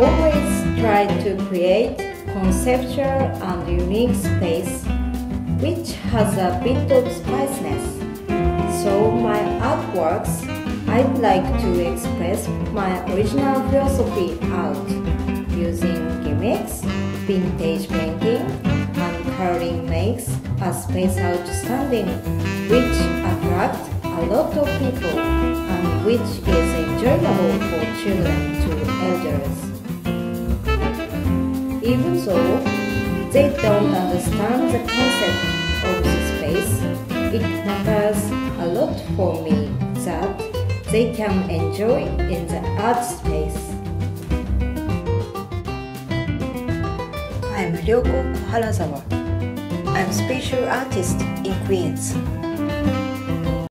always try to create conceptual and unique space which has a bit of spiciness. So my artworks, I'd like to express my original philosophy out using gimmicks, vintage painting, and coloring makes a space outstanding, which attract a lot of people and which is enjoyable for children to elders. Even though they don't understand the concept of the space, it matters a lot for me that they can enjoy in the art space. I'm Ryoko Koharazawa. I'm spatial artist in Queens.